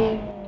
Bye.